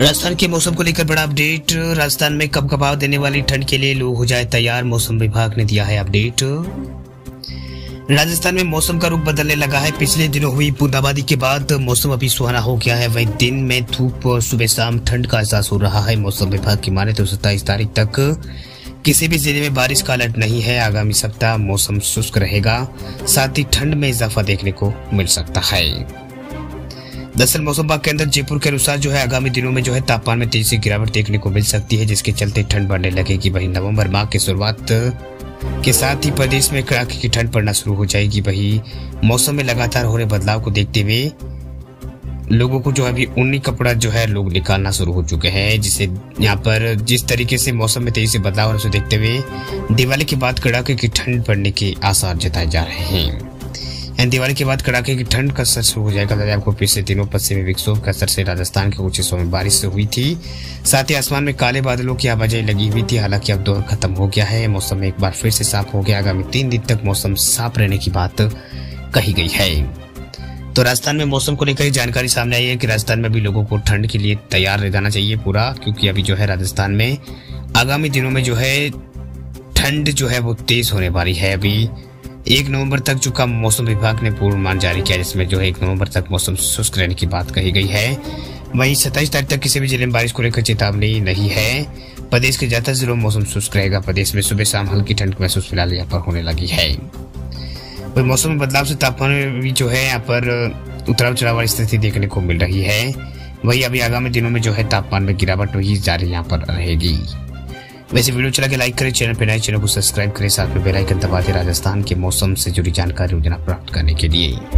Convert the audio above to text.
राजस्थान के मौसम को लेकर बड़ा अपडेट। राजस्थान में कब कबाव देने वाली ठंड के लिए लोग हो जाए तैयार, मौसम विभाग ने दिया है अपडेट। राजस्थान में मौसम का रुख बदलने लगा है। पिछले दिनों हुई बूंदाबांदी के बाद मौसम अभी सुहाना हो गया है। वही दिन में धूप और सुबह शाम ठंड का एहसास हो रहा है। मौसम विभाग की माने तो सत्ताईस तारीख तक किसी भी ज़िले में बारिश का अलर्ट नहीं है। आगामी सप्ताह मौसम शुष्क रहेगा। साथ ही ठंड में इजाफा देखने को मिल सकता है। दरअसल मौसम विभाग के अंदर जयपुर के अनुसार जो है आगामी दिनों में जो है तापमान में तेज़ी से गिरावट देखने को मिल सकती है, जिसके चलते ठंड बढ़ने लगेगी। वही नवंबर माह की शुरुआत के साथ ही प्रदेश में कड़ाके की ठंड पड़ना शुरू हो जाएगी। वही मौसम में लगातार हो रहे बदलाव को देखते हुए लोगों को जो है अभी उन्नी कपड़ा जो है लोग निकालना शुरू हो चुके हैं, जिसे यहाँ पर जिस तरीके से मौसम में तेज़ी से बदलाव होने से देखते हुए दिवाली के बाद कड़ाके की ठंड पड़ने के आसार जताए जा रहे हैं। एंड दिवाली के बाद कड़ाके की ठंड का असर शुरू हो जाएगा। बता आपको पिछले दिनों पश्चिमी विक्षोभ का असर से राजस्थान के कुछ हिस्सों में बारिश हुई थी। साथ ही आसमान में काले बादलों की आवाजाही लगी हुई थी। हालाँकि अब दौर खत्म हो गया है। मौसम एक बार फिर से साफ़ हो गया। आगामी तीन दिन तक मौसम साफ़ रहने की बात कही गई है। तो राजस्थान में मौसम को लेकर जानकारी सामने आई है कि राजस्थान में भी लोगों को ठंड के लिए तैयार रह जाना चाहिए पूरा, क्योंकि अभी जो है राजस्थान में आगामी दिनों में जो है ठंड जो है वो तेज होने वाली है। अभी एक नवंबर तक चुका मौसम विभाग ने पूर्वानुमान जारी किया, जिसमें जो है एक नवंबर तक मौसम शुष्क रहने की बात कही गई है। वहीं सत्ताईस तारीख तक किसी भी ज़िले में बारिश को लेकर चेतावनी नहीं है। प्रदेश के ज़्यादातर जिलों में मौसम शुष्क रहेगा। प्रदेश में सुबह शाम हल्की ठंड महसूस फ़िलहाल यहाँ पर होने लगी है। वही मौसम में बदलाव से तापमान में भी जो है यहाँ पर उतराव चढ़ाव वाली स्थिति देखने को मिल रही है। वही अभी आगामी दिनों में जो है तापमान में गिरावट वही जारी यहाँ पर रहेगी। वैसे वीडियो चला के लाइक करें चैनल पर नए चैनल को सब्सक्राइब करें, साथ में बेलाइकन दबा के राजस्थान के मौसम से जुड़ी जानकारी योजना प्राप्त करने के लिए।